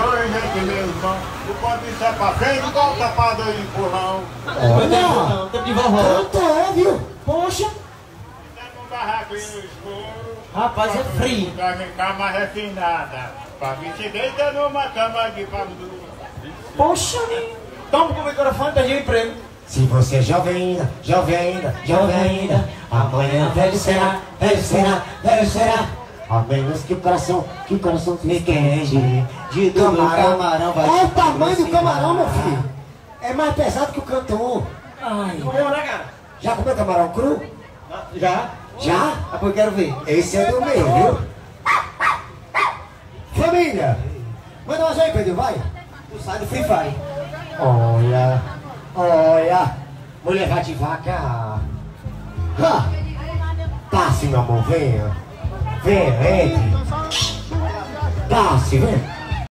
aqui, meu irmão. Tu pode ir pra frente volta pra dois empurrão. Olha, cantou, viu? Poxa, Tá. Rapaz, é frio. Tá em cama refinada. Pra mim se deita numa cama de pavio. Poxa, toma pro microfone, perdi o emprego. se você é jovem ainda, jovem ainda, jovem ainda, amanhã velho será, velho será, velho será. A menos que o coração, que o coração me queije de meu camarão vai Olha o tamanho do camarão, meu filho. É mais pesado que o cantor. Ai. Comeu, né, cara? Já comeu camarão cru? Já? Já? Ah, eu quero ver. Esse é do meu, viu? Família! Manda nós aí, Pedro, vai! Tu sai do Free Fire. Olha, olha, mulher vai de vaca. Ha! Passe, meu amor, venha. Entre. Passe, vem.